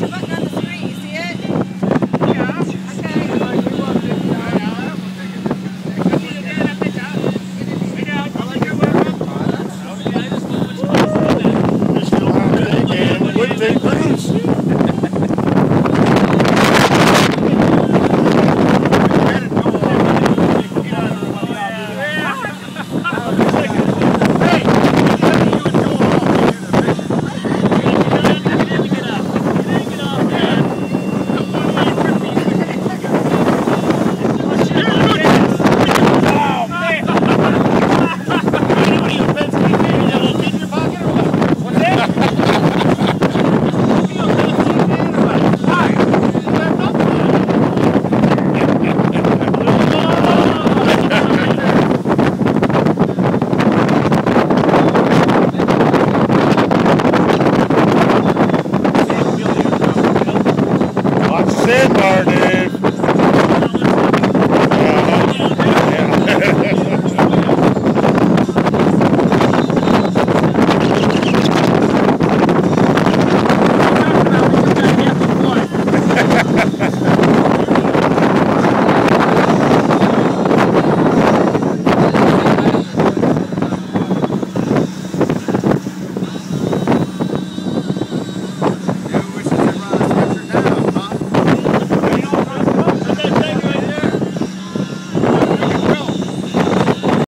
Cepat, cepat, cepat.